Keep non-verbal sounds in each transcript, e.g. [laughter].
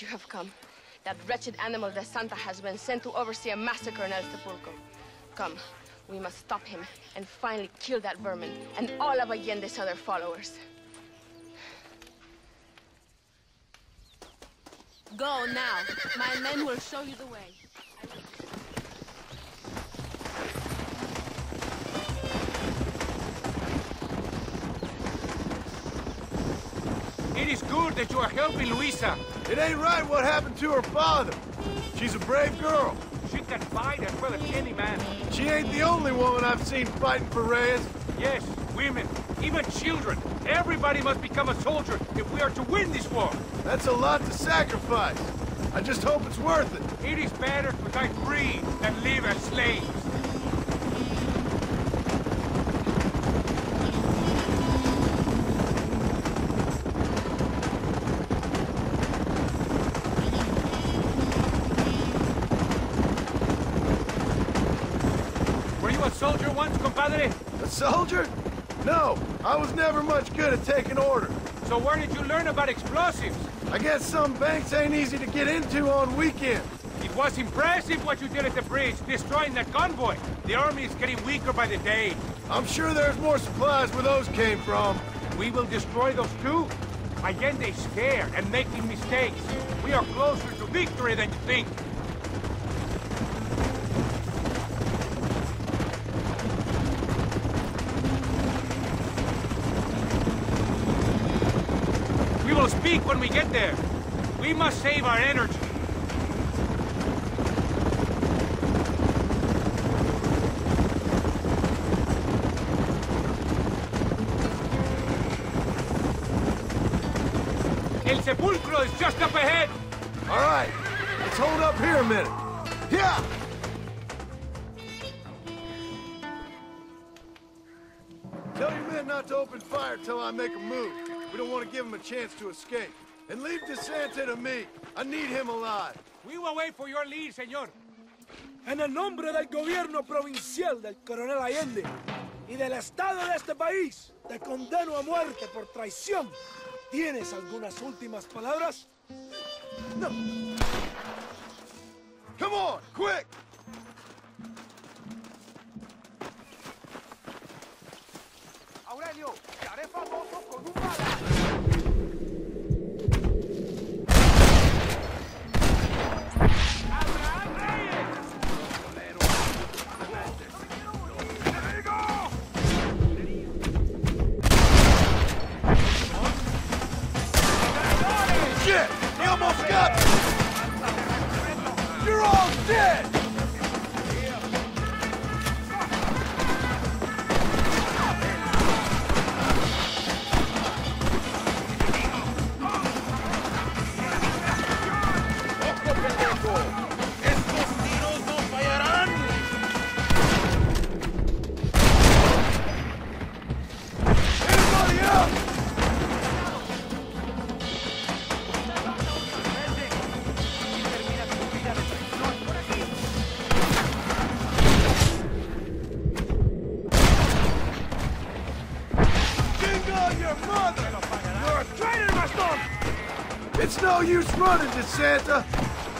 you have come. That wretched animal de Santa has been sent to oversee a massacre in El Sepulcro. Come, we must stop him and finally kill that vermin and all of Allende's other followers. Go now. My men will show you the way. Good that you are helping Luisa. It ain't right what happened to her father. She's a brave girl. She can fight as well as any man. She ain't the only woman I've seen fighting for Reyes. Yes, women, even children. Everybody must become a soldier if we are to win this war. That's a lot to sacrifice. I just hope it's worth it. It is better to die free than live as slaves. Soldier once, compadre? A soldier? No, I was never much good at taking orders. So where did you learn about explosives? I guess some banks ain't easy to get into on weekends. It was impressive what you did at the bridge, destroying that convoy. The army is getting weaker by the day. I'm sure there's more supplies where those came from. We will destroy those too. Again, they scared and making mistakes. We are closer to victory than you think. We will speak when we get there. We must save our energy. El Sepulcro is just up ahead. All right, let's hold up here a minute. Yeah! Tell your men not to open fire till I make a move. We don't want to give them a chance to escape. And leave DeSanta to me. I need him alive. We will wait for your lead, señor. En el nombre del gobierno provincial del coronel Allende y del Estado de este país, te condeno a muerte por traición. ¿Tienes algunas últimas palabras? No. Come on, quick! Aurelio, te haré famoso con un bala. ¡Abraham almost got me! Your mother! You're a traitor, Marston! It's no use running, DeSanta!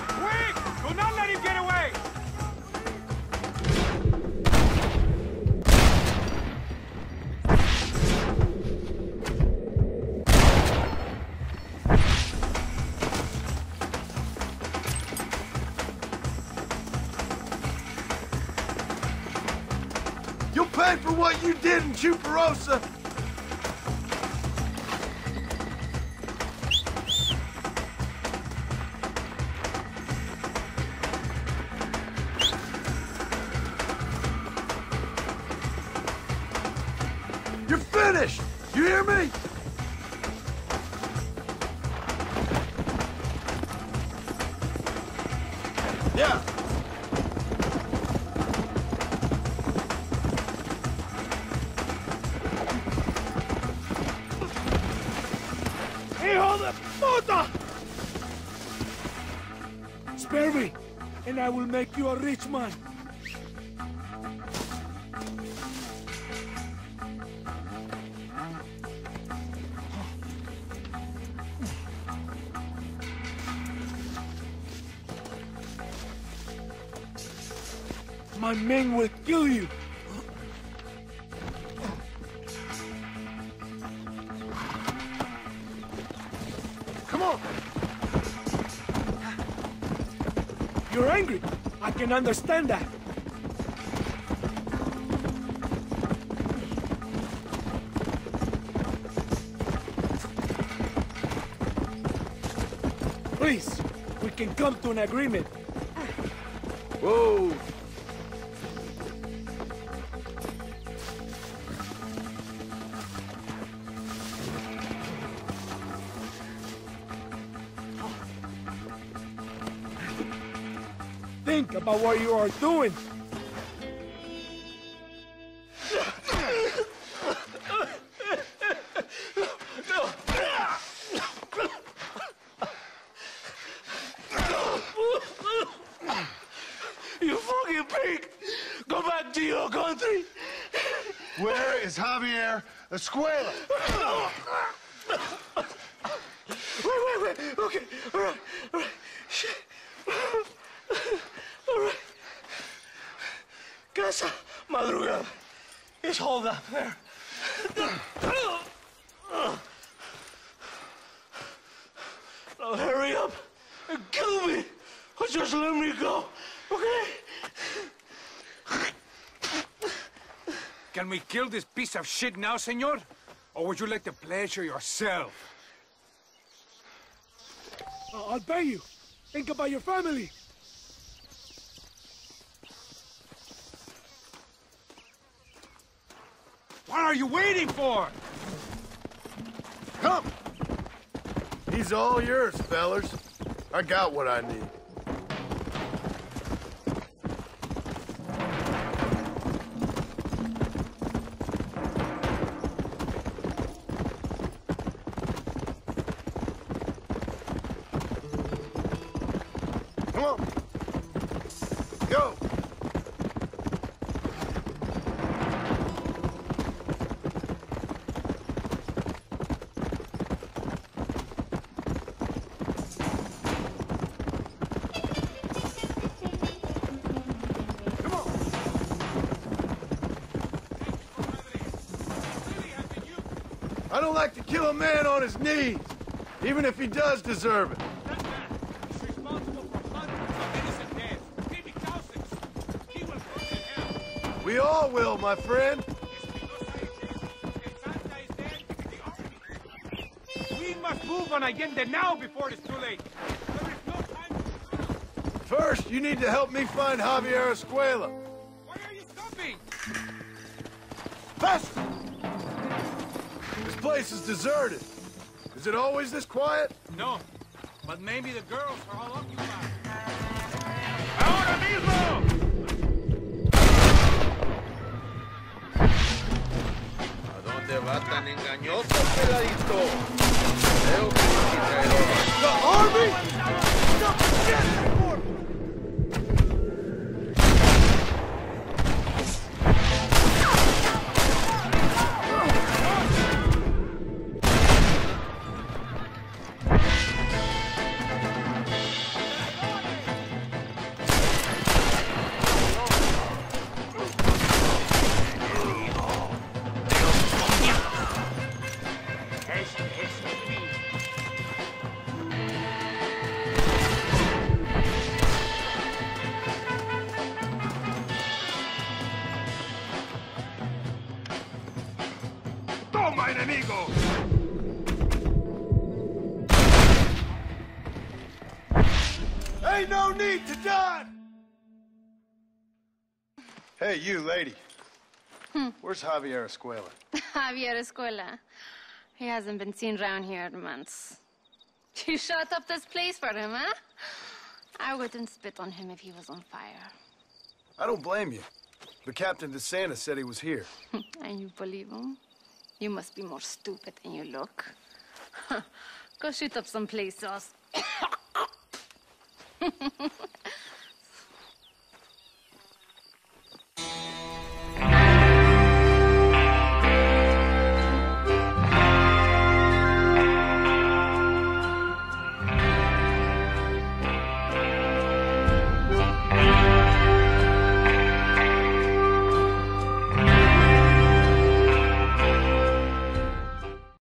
Quick! Do not let him get away! You'll pay for what you did in Chuparosa! You hear me? Yeah. ¡Hijo de puta! Spare me, and I will make you a rich man. My men will kill you. Come on! You're angry. I can understand that. Please, we can come to an agreement. Whoa! Think about what you are doing. You fucking pig! Go back to your country! Where is Javier Escuella? Wait, wait, wait. Okay, all right, all right. Shit. All right. Casa Madrugada. It's hold up there. Now hurry up and kill me. Or just let me go, okay? Can we kill this piece of shit now, senor? Or would you like the pleasure yourself? I'll pay you. Think about your family. You waiting for? Come! He's all yours, fellers. I got what I need. Come on. Go! I don't like to kill a man on his knees, even if he does deserve it. That man is responsible for hundreds of innocent deaths. Maybe thousands. He will go to hell. We all will, my friend. It's because I exist. And Santa is dead. The army. We must move on Allende now before it's too late. There is no time to First, you need to help me find Javier Escuella. Why are you stopping? Faster! This place is deserted. Is it always this quiet? No, but maybe the girls are all occupied. ¡Ahora mismo! ¿A dónde va tan engañoso, peladito? Creo que sí traidor. The army? Ain't no need to die! Hey, you lady. Hmm. Where's Javier Escuella? [laughs] Javier Escuella. He hasn't been seen around here in months. [laughs] You shut up this place for him, huh? I wouldn't spit on him if he was on fire. I don't blame you. But Captain DeSanta said he was here. [laughs] and you believe him? You must be more stupid than you look. Go shoot up some place sauce.